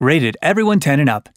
Rated everyone 10 and up.